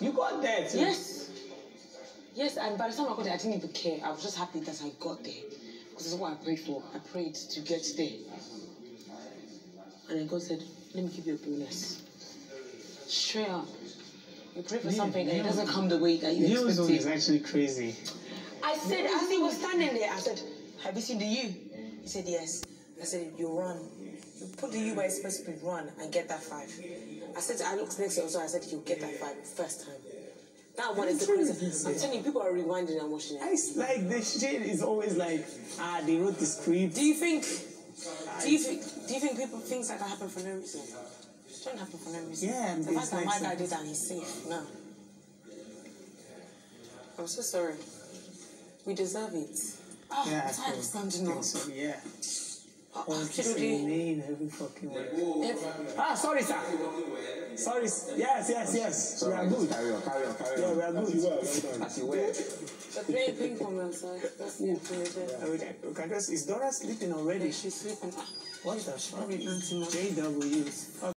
You got there too. Yes. Yes, and by the time I got there, I didn't even care. I was just happy that I got there. Because that's what I prayed for. I prayed to get there. And then God said, let me give you a bonus. Straight up. You pray for Yeah, something and it doesn't come the way that you Neil's one is expected. actually crazy. I said, as he was standing there, I said, Have you seen the U? He said, Yes. I said, You run. You put the U where it's supposed to be run and get that five. I said, I looked next to him, so I said, You get that five first time. That one is the crazy. I'm telling you, people are rewinding and watching it. It's like the shit is always like, ah, they wrote the script. Do you think? Do you think? Do you think people things like that happen for no reason? It don't happen for no reason. Yeah, the fact that my guy did that, and he's safe. No. I'm so sorry. We deserve it. Oh, Yeah, of standing up. so, yeah. Oh, All Kidode. this name every fucking word. Ah, sorry, sir. Sorry. s- Yes, yes, yes. We are good. Carry on, carry on, carry on. Yeah, we are good. As you were. They're playing ping pong outside. That's the information. We can, we can just, is Dora sleeping already? She's sleeping. What the fuck? Sorry, Auntie Ma. JW.